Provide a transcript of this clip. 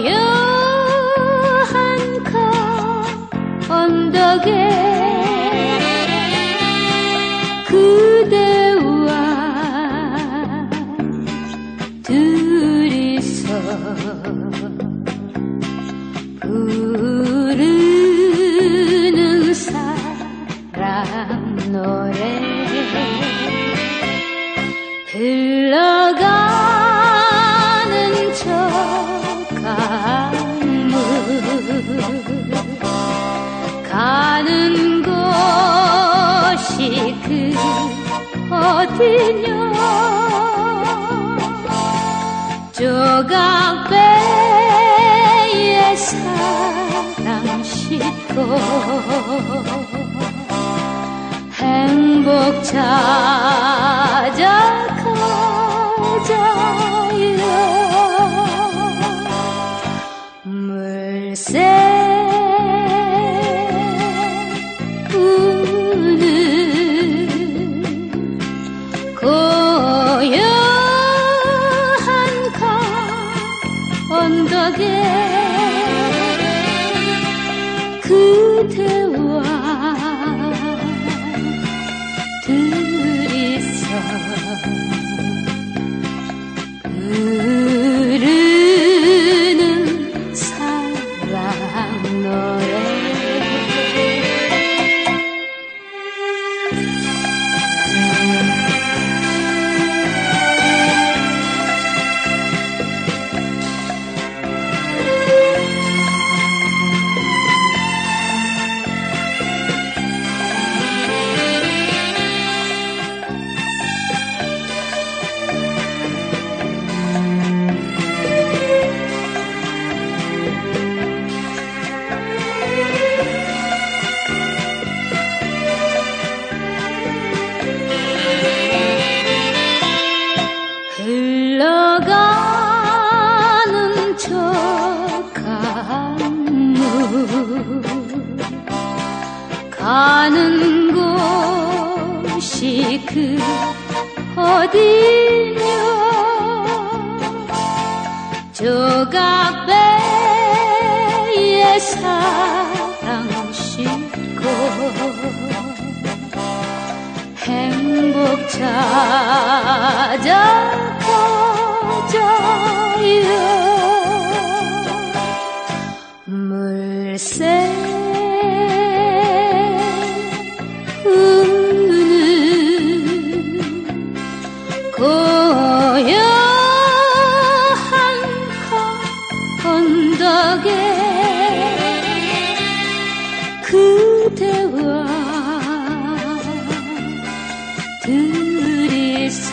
고요한 거 언덕에 부르는 사람 노래. 흘러가는 저 강물 가는 곳이 그 어디냐? 조각배의 사랑 싣고 행복자 언덕에 그대와 가는 곳이 그 어디냐? 조각배의 사랑 싣고 행복 찾아 퍼져 기억에 그대와 둘이서